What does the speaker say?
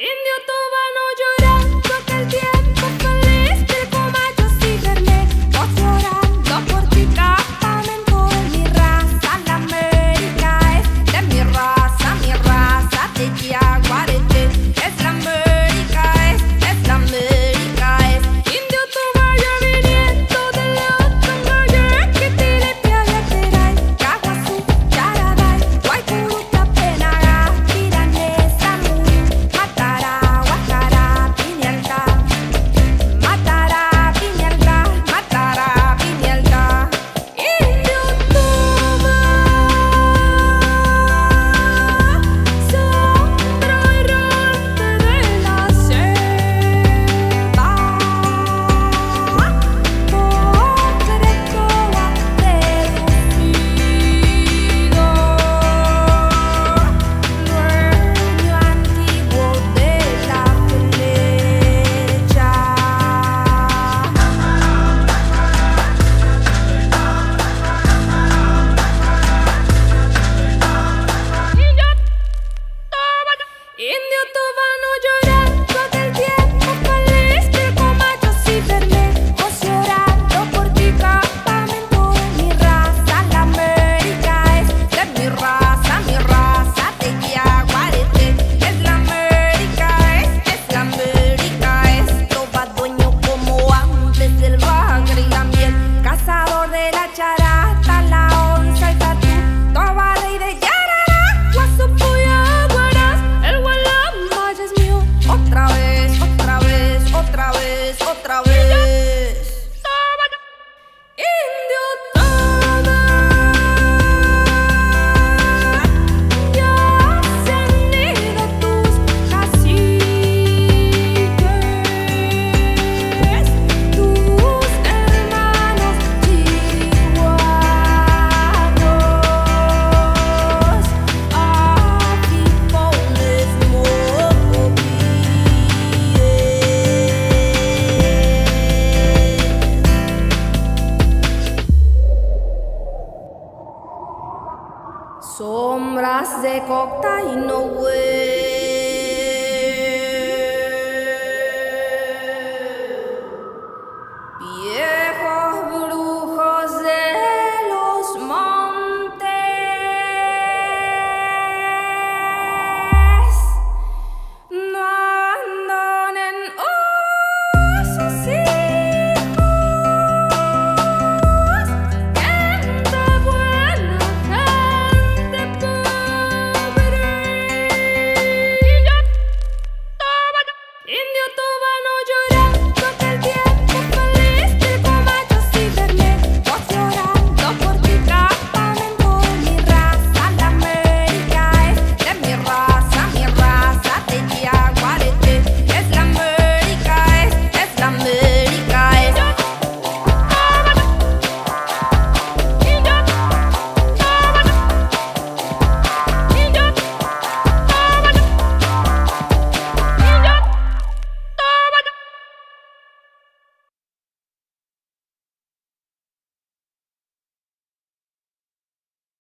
Indio Sombras de cocaína, güey.